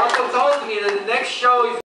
I'll come talk. The next show.